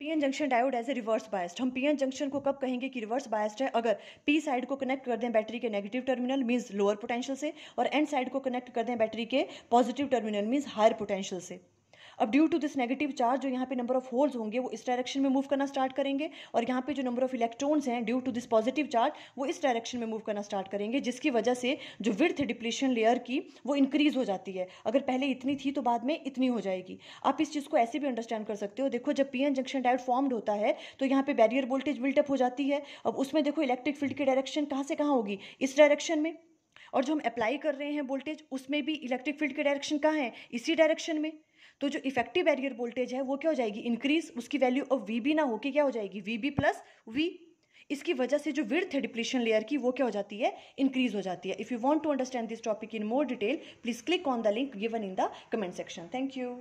PN junction diode as a reverse biased हम PN junction को कब कहेंगे कि रिवर्स बायस्ड है? अगर पी साइड को कनेक्ट कर दें बैटरी के negative terminal means lower potential से, और एंड साइड को कनेक्ट कर दें बैटरी के positive terminal means higher potential से। अब due to this negative charge जो यहाँ पे नंबर ऑफ़ होल्स होंगे, वो इस डायरेक्शन में मूव करना स्टार्ट करेंगे और यहाँ पे जो नंबर ऑफ़ इलेक्ट्रॉन्स हैं due to this positive charge वो इस डायरेक्शन में मूव करना स्टार्ट करेंगे, जिसकी वजह से जो विर्थ डिप्लीशन लेयर की, वो इंक्रीज हो जाती है। अगर पहले इतनी थी तो बाद में इतनी हो जाएगी। आप इस चीज़ को ऐसे भी अंडरस्टैंड कर सकते हो। देखो, जब पीएन जंक्शन डायोड फॉर्म्ड होता है तो यहाँ पे बैरियर वोल्टेज बिल्टअप हो जाती है। अब उसमें देखो इलेक्ट्रिक फ़ील्ड की डायरेक्शन कहाँ से कहाँ होगी? इस डायरेक्शन में और जो हम अप्लाई कर रहे हैं वोल्टेज उसमें भी इलेक्ट्रिक फ़ील्ड की डायरेक्शन कहाँ है? इसी डायरेक्शन में। तो जो इफ़ेक्टिव बैरियर वोल्टेज है, वो क्या हो जाएगी? इंक्रीज उसकी वैल्यू ऑफ़ वी बी ना होकर क्या हो जाएगी? वी बी प्लस वी इसकी वजह से जो विर्थ है डिप्लीशन लेयर की, वो क्या हो जाती है? इंक्रीज हो जाती है। If you want to understand this topic in more detail please click on the link given in the comment section thank you